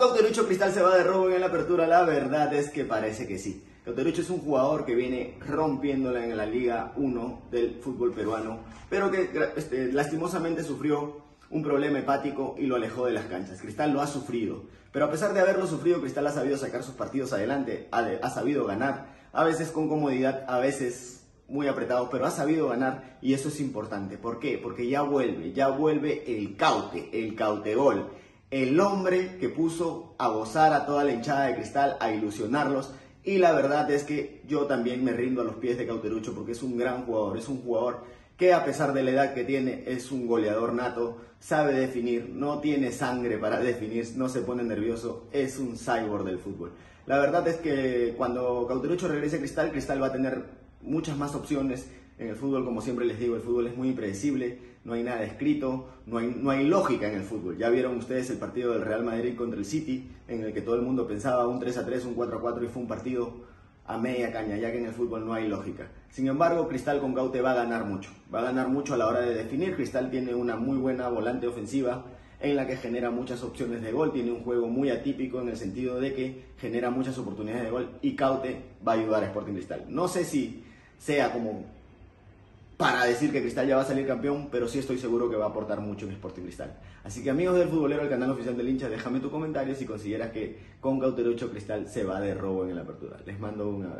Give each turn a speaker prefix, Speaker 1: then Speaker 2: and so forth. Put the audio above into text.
Speaker 1: Cauterucho Cristal se va de robo en la apertura, la verdad es que parece que sí. Cauterucho es un jugador que viene rompiéndola en la Liga 1 del fútbol peruano, pero que este, lastimosamente sufrió un problema hepático y lo alejó de las canchas. Cristal lo ha sufrido, pero a pesar de haberlo sufrido, Cristal ha sabido sacar sus partidos adelante, ha, sabido ganar, a veces con comodidad, a veces muy apretado, pero ha sabido ganar y eso es importante. ¿Por qué? Porque ya vuelve, ya vuelve el caute, el cautegol el hombre que puso a gozar a toda la hinchada de cristal, a ilusionarlos. Y la verdad es que yo también me rindo a los pies de Cauterucho porque es un gran jugador, es un jugador que a pesar de la edad que tiene es un goleador nato, sabe definir, no tiene sangre para definir, no se pone nervioso, es un cyborg del fútbol. La verdad es que cuando Cauterucho regrese a Cristal, Cristal va a tener muchas más opciones en el fútbol, como siempre les digo, el fútbol es muy impredecible, no hay nada escrito, no hay, no hay lógica en el fútbol. Ya vieron ustedes el partido del Real Madrid contra el City, en el que todo el mundo pensaba un 3 a 3, un 4 a 4 y fue un partido a media caña, ya que en el fútbol no hay lógica. Sin embargo, Cristal con Caute va a ganar mucho, va a ganar mucho a la hora de definir. Cristal tiene una muy buena volante ofensiva en la que genera muchas opciones de gol, tiene un juego muy atípico en el sentido de que genera muchas oportunidades de gol y Caute va a ayudar a Sporting Cristal. No sé si sea como para decir que Cristal ya va a salir campeón, pero sí estoy seguro que va a aportar mucho en Sporting Cristal. Así que amigos del futbolero, el canal oficial del hincha, déjame tu comentario si consideras que con Cauterucho Cristal se va de robo en la apertura. Les mando un abrazo.